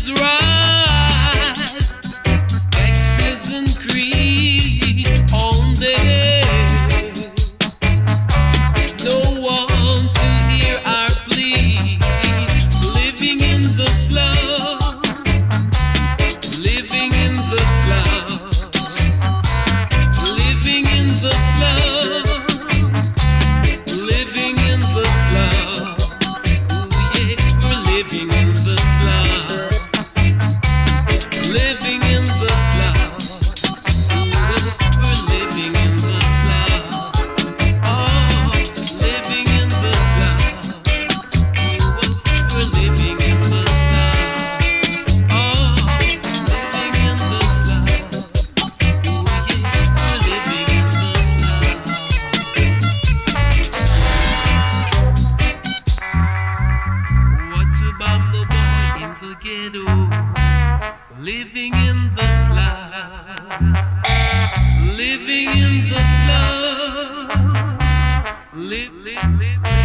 is right. Living in the slum, living in the slum, live, live.